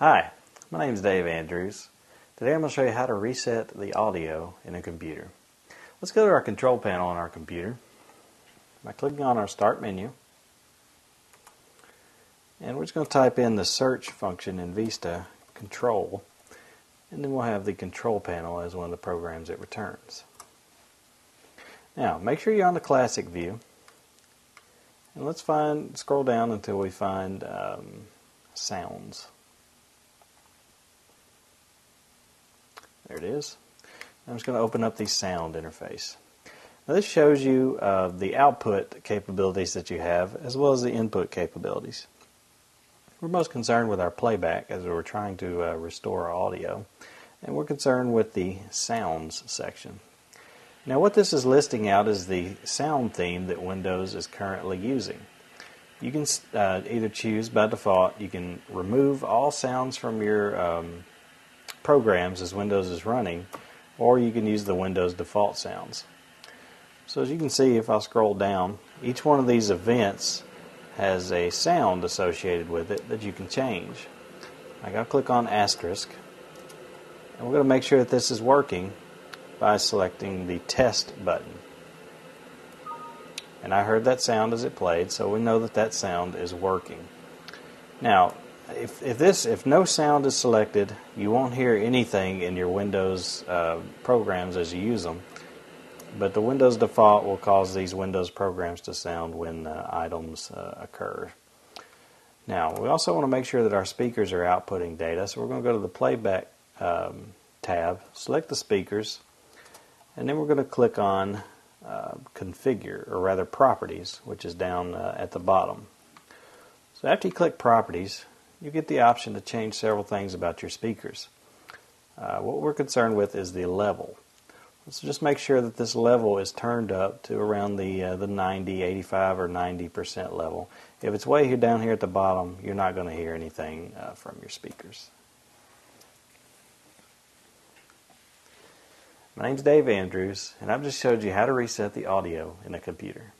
Hi, my name is Dave Andrews. Today I'm going to show you how to reset the audio in a computer. Let's go to our control panel on our computer by clicking on our Start menu. And we're just going to type in the search function in Vista, Control, and then we'll have the control panel as one of the programs it returns. Now, make sure you're on the classic view. And let's find, scroll down until we find um, sounds. There it is. I'm just going to open up the sound interface. Now this shows you uh, the output capabilities that you have as well as the input capabilities. We're most concerned with our playback as we're trying to uh, restore our audio, and we're concerned with the sounds section. Now what this is listing out is the sound theme that Windows is currently using. You can uh, either choose by default, you can remove all sounds from your um, programs as Windows is running, or you can use the Windows default sounds. So as you can see, if I scroll down, each one of these events has a sound associated with it that you can change. I gotta click on asterisk, and we're going to make sure that this is working by selecting the test button. And I heard that sound as it played, so we know that that sound is working. Now, if, if this if no sound is selected, you won't hear anything in your Windows uh, programs as you use them. But the Windows default will cause these Windows programs to sound when uh, items uh, occur. Now, we also want to make sure that our speakers are outputting data, so we're going to go to the playback um, tab, select the speakers, and then we're going to click on uh, configure, or rather properties, which is down uh, at the bottom. So after you click properties, you get the option to change several things about your speakers. Uh, what we're concerned with is the level. So just make sure that this level is turned up to around the uh, the 90, 85, or 90 percent level. If it's way down here at the bottom, you're not going to hear anything uh, from your speakers. My name's Dave Andrews, and I've just showed you how to reset the audio in a computer.